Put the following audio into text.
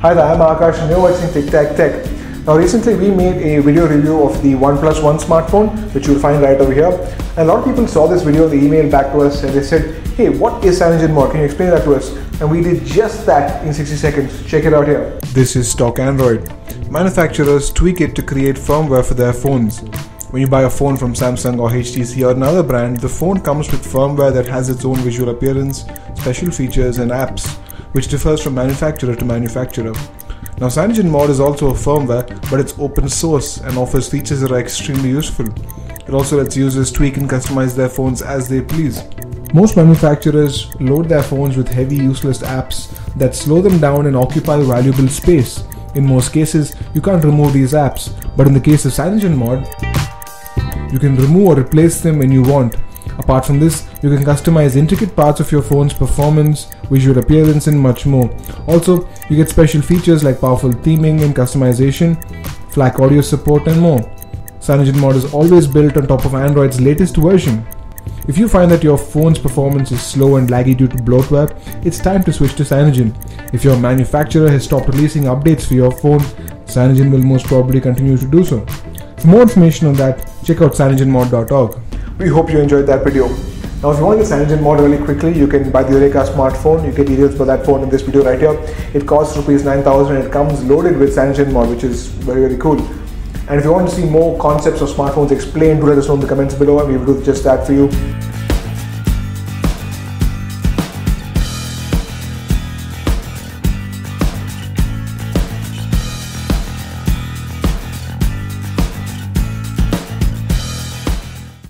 Hi there, I'm Akash and you're watching Tic Tac Tech. Now recently we made a video review of the OnePlus One smartphone which you'll find right over here. And a lot of people saw this video, they emailed back to us and they said, hey what is CyanogenMod, can you explain that to us? And we did just that in 60 seconds. Check it out here. This is stock Android. Manufacturers tweak it to create firmware for their phones. When you buy a phone from Samsung or HTC or another brand, the phone comes with firmware that has its own visual appearance, special features, and apps, which differs from manufacturer to manufacturer. Now, CyanogenMod is also a firmware, but it's open source and offers features that are extremely useful. It also lets users tweak and customize their phones as they please. Most manufacturers load their phones with heavy, useless apps that slow them down and occupy valuable space. In most cases, you can't remove these apps, but in the case of CyanogenMod, you can remove or replace them when you want. Apart from this, you can customize intricate parts of your phone's performance, visual appearance, and much more. Also, you get special features like powerful theming and customization, FLAC audio support, and more. CyanogenMod is always built on top of Android's latest version. If you find that your phone's performance is slow and laggy due to bloatware, it's time to switch to Cyanogen. If your manufacturer has stopped releasing updates for your phone, Cyanogen will most probably continue to do so. For more information on that, check out cyanogenmod.org. We hope you enjoyed that video. Now if you want to get mod really quickly, you can buy the Yureka smartphone. You get details for that phone in this video right here. It costs rupees 9000 and it comes loaded with CyanogenMod which is very very cool. And if you want to see more concepts of smartphones explained, do let us know in the comments below and we will do just that for you.